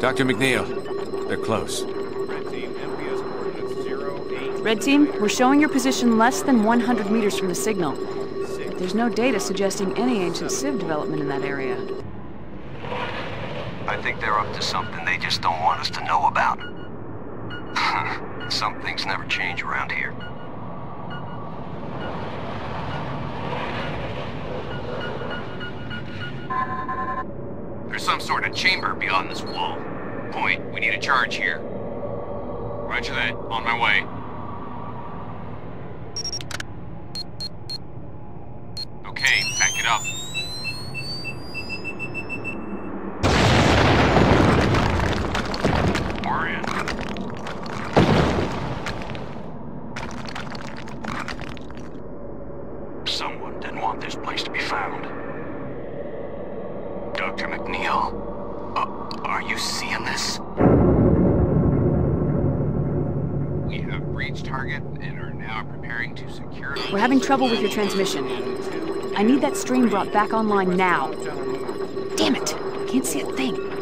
Dr. McNeil, they're close. Red Team, MPS coordinates 08. Red team, we're showing your position less than 100 meters from the signal. But there's no data suggesting any ancient Civ development in that area. I think they're up to something they just don't want us to know about. Some things never change around here. There's some sort of chamber beyond this wall. Point, we need a charge here. Roger that. On my way. Okay, back it up. We're in. Someone didn't want this place to be found. Dr. McNeil, uh, are you seeing this? We have reached target and are now preparing to secure... We're having trouble with your transmission. I need that stream brought back online now. Damn it! Can't see a thing.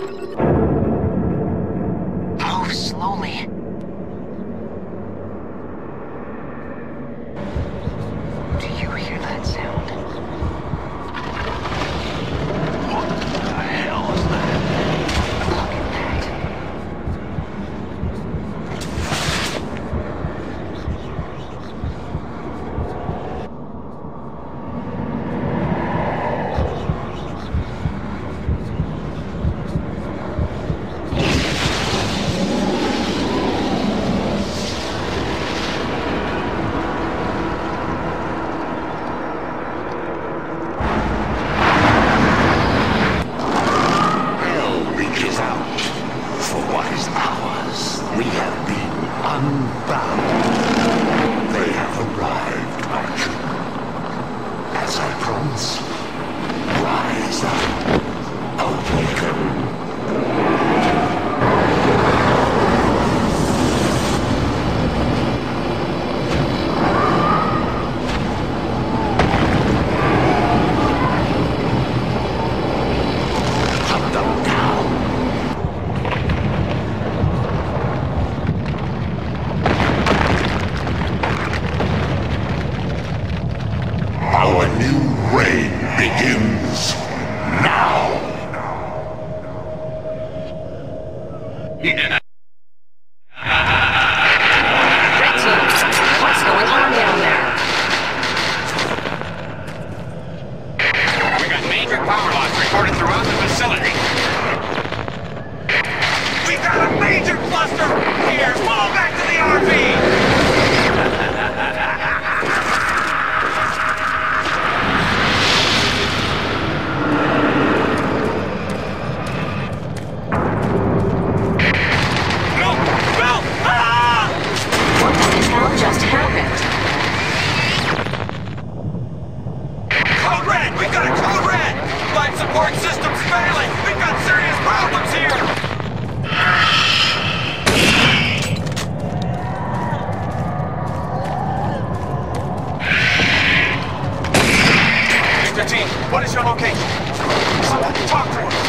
Code red! We've got a code red! Life support system's failing! We've got serious problems here! Team, what is your location? Someone talk to us!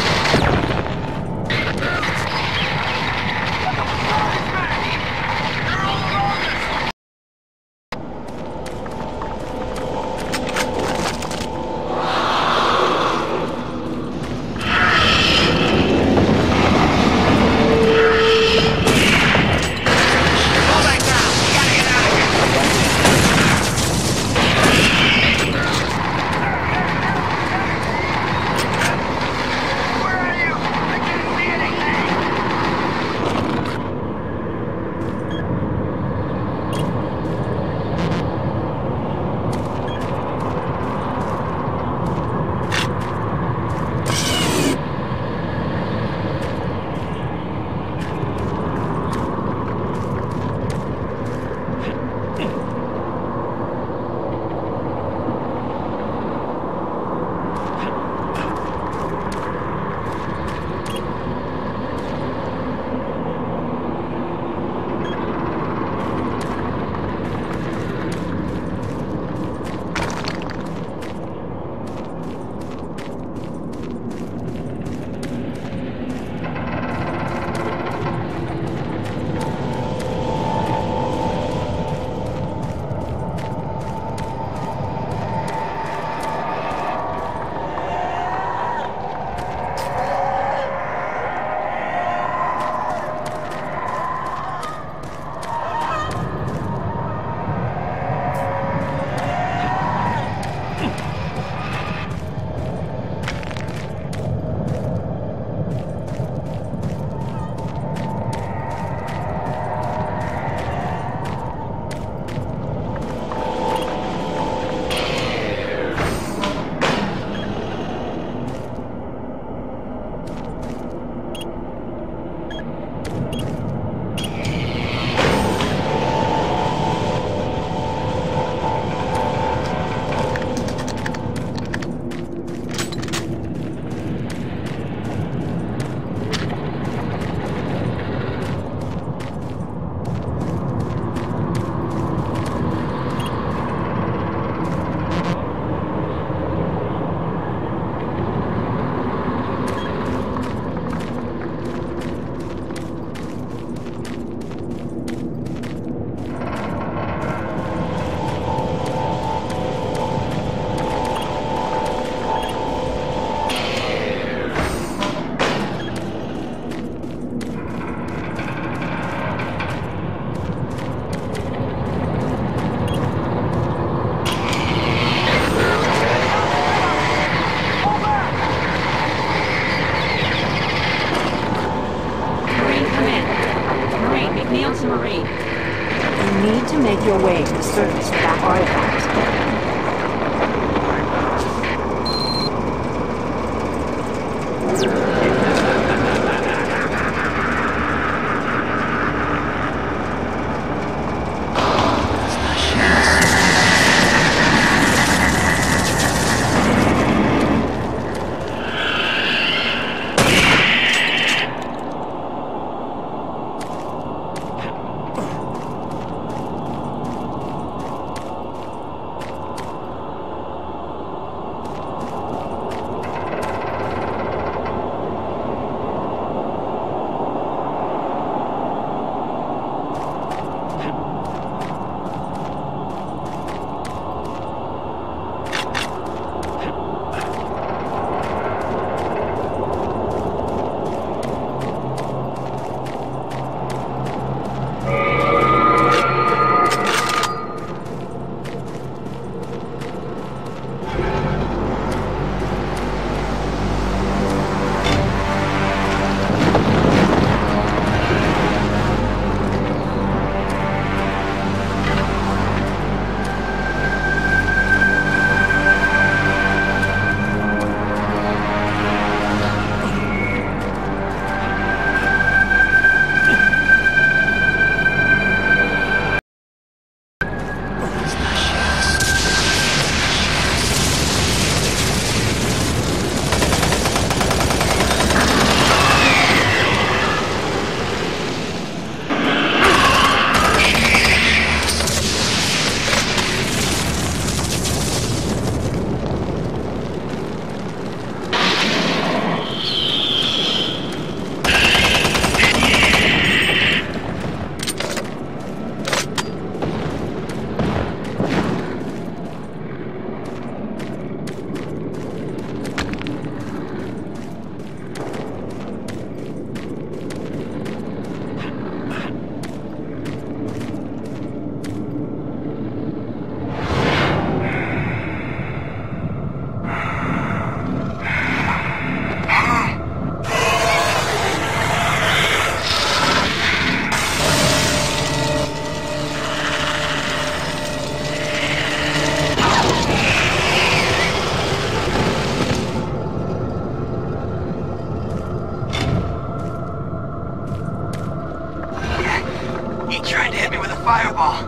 Fireball,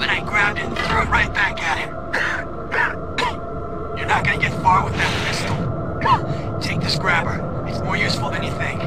but I grabbed it and threw it right back at him. You're not gonna get far with that pistol. Take this grabber. It's more useful than you think.